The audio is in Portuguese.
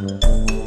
Música